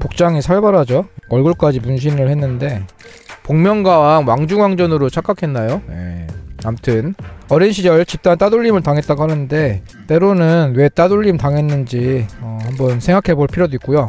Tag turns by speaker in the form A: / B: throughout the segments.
A: 복장이 살벌하죠? 얼굴까지 문신을 했는데 복면가왕 왕중왕전으로 착각했나요? 네. 암튼 어린 시절 집단 따돌림을 당했다고 하는데 때로는 왜 따돌림 당했는지 어, 한번 생각해 볼 필요도 있고요.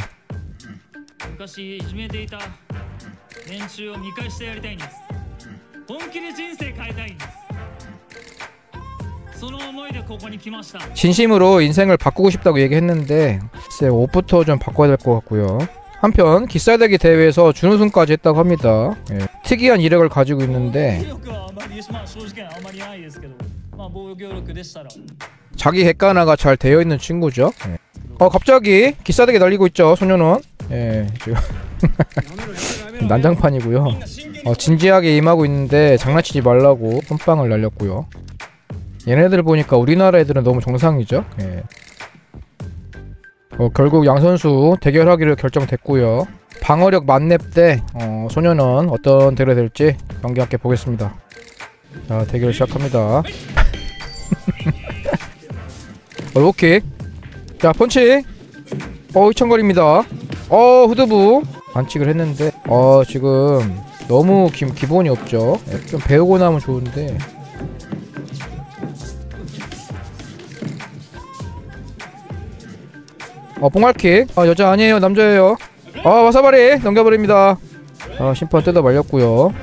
A: 진심으로 인생을 바꾸고 싶다고 얘기했는데 글쎄 옷부터 좀 바꿔야 될 것 같고요. 한편 기싸대기 대회에서 준우승까지 했다고 합니다. 예. 특이한 이력을 가지고 있는데 자기 객관화가 잘 되어 있는 친구죠. 예. 어 갑자기 기싸대기 날리고 있죠 소녀는. 예 지금 난장판이고요. 어, 진지하게 임하고 있는데 장난치지 말라고 홈빵을 날렸고요. 얘네들 보니까 우리나라 애들은 너무 정상이죠. 예. 어, 결국 양 선수 대결하기로 결정됐고요. 방어력 만렙 때 어, 소년원 어떤 대결이 될지 경기 함께 보겠습니다. 자 대결 시작합니다. 어, 로킥. 자 펀치. 어 휘청거립니다. 어 후드부. 반칙을 했는데 어 지금 너무 기, 기본이 없죠. 예, 좀 배우고 나면 좋은데. 어 뽕알킥. 아 여자 아니에요 남자예요. 아 와사바리 넘겨버립니다. 아 심판 뜯어 말렸고요.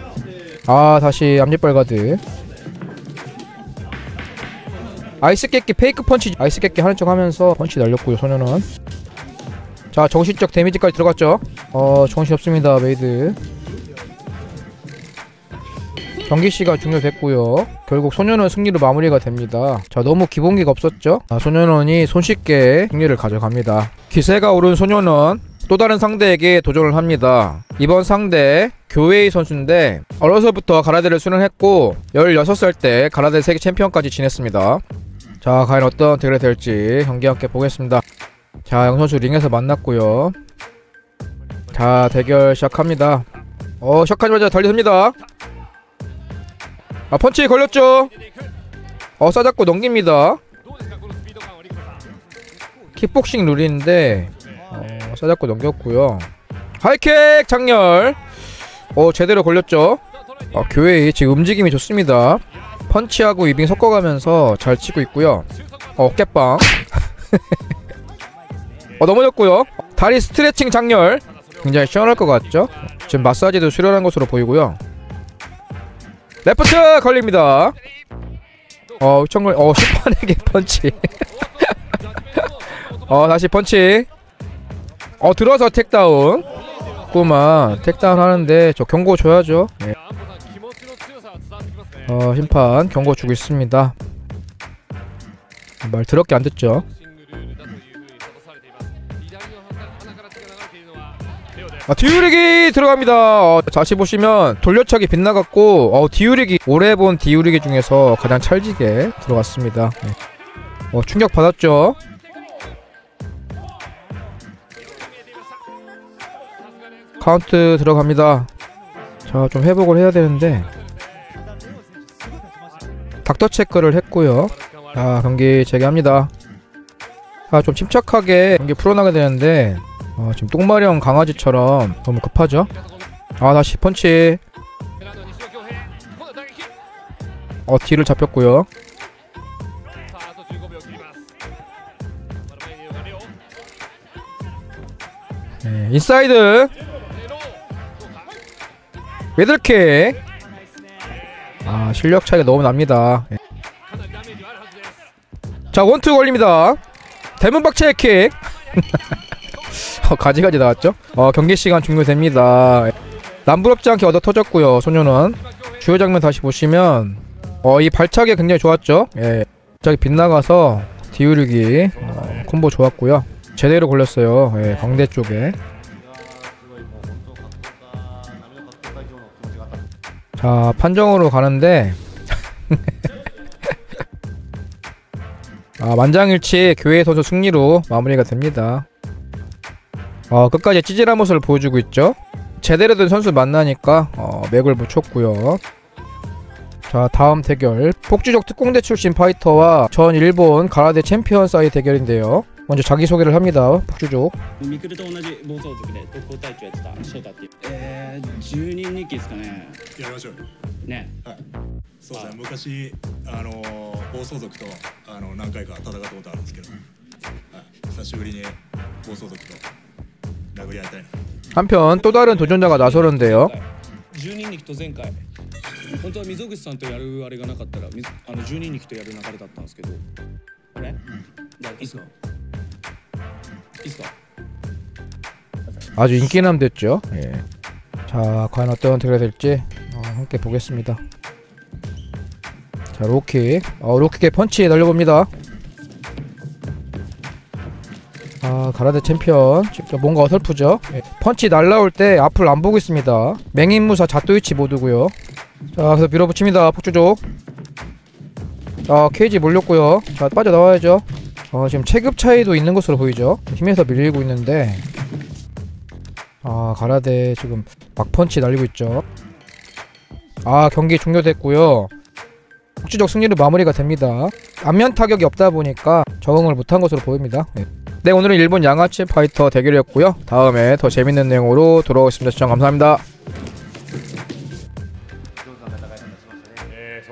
A: 아 다시 앞니빨 가드. 아이스께끼 fake 펀치 아이스께끼 하는 척 하면서 펀치 날렸고요 소년은 자 정신적 데미지까지 들어갔죠 어 정신 없습니다 메이드 경기시가 종료됐고요. 결국 소년원 승리로 마무리가 됩니다. 자 너무 기본기가 없었죠? 아, 소년원이 손쉽게 승리를 가져갑니다. 기세가 오른 소년원 또 다른 상대에게 도전을 합니다. 이번 상대 교웨이 선수인데 어려서부터 가라데를 수련했고 16살 때 가라데 세계 챔피언까지 지냈습니다. 자 과연 어떤 대결이 될지 경기 함께 보겠습니다. 자 양 선수 링에서 만났고요. 자 대결 시작합니다. 어 시작하자마자 달려듭니다 아 펀치 걸렸죠 어 싸잡고 넘깁니다 킥복싱 룰인데 어, 싸잡고 넘겼고요 하이킥 작렬 어 제대로 걸렸죠 어, 교회이 지금 움직임이 좋습니다 펀치하고 위빙 섞어가면서 잘 치고 있고요. 어, 어깨빵. 어, 넘어졌고요. 다리 스트레칭 작렬. 굉장히 시원할 것 같죠? 지금 마사지도 수련한 것으로 보이고요. 레프트 걸립니다. 어, 청걸, 어, 심판에게 펀치. 어, 다시 펀치. 어, 들어서 택다운. 꼬만 택다운 하는데 저 경고 줘야죠. 네. 어, 심판 경고 주고 있습니다. 말 더럽게 안 듣죠? 아, 디우리기 들어갑니다. 어, 다시 보시면 돌려차기 빗나갔고 어, 디우리기 오래 본 디우리기 중에서 가장 찰지게 들어갔습니다. 네. 어, 충격 받았죠? 카운트 들어갑니다. 자, 좀 회복을 해야 되는데 닥터 체크를 했고요. 자, 경기 재개합니다. 아, 좀 침착하게 경기 풀어나가야 되는데 어, 지금 똥마려운 강아지처럼 너무 급하죠? 아, 다시 펀치. 어, 뒤를 잡혔고요. 네, 인사이드. 미들킥. 아 실력 차이가 너무 납니다 예. 자 원투 걸립니다 대문 박채 킥 어, 어, 가지가지 나왔죠? 어, 경기 시간 종료됩니다. 남부럽지 않게 얻어 터졌고요. 소녀는 주요 장면 다시 보시면 어, 이 발차기 굉장히 좋았죠? 예. 갑자기 빗나가서 디우르기 어, 콤보 좋았고요. 제대로 골렸어요 예, 광대 쪽에. 자, 판정으로 가는데 아, 만장일치 교회 선수 승리로 마무리가 됩니다. 어, 끝까지 찌질한 모습을 보여주고 있죠. 제대로 된 선수 만나니까 어, 맥을 붙였고요. 자 다음 대결 폭주족 특공대 출신 파이터와 전 일본 가라데 챔피언 사이 대결인데요. 먼저 자기소개를 합니다. 폭주족. 한편 또 다른 도전자가 나서는데요. 아주 인기남 됐죠. 예. 자, 과연 어떤 선택이 될지 어, 함께 보겠습니다. 자, 로키, 어, 로키의 펀치 달려봅니다. 아, 가라데 챔피언. 직접 뭔가 어설프죠. 예. 펀치 날라올 때 앞을 안 보고 있습니다. 맹인무사 자토이치 모드고요. 자, 그래서 밀어붙입니다. 폭주족. 자, 케이지 몰렸고요. 자, 빠져나와야죠. 어, 지금 체급 차이도 있는 것으로 보이죠. 힘에서 밀리고 있는데 아 가라데 지금 막펀치 날리고 있죠 아 경기 종료됐고요 국지적 승리로 마무리가 됩니다 안면 타격이 없다 보니까 적응을 못한 것으로 보입니다 네, 네 오늘은 일본 양아치 파이터 대결이었고요. 다음에 더 재밌는 내용으로 돌아오겠습니다. 시청 감사합니다. 네,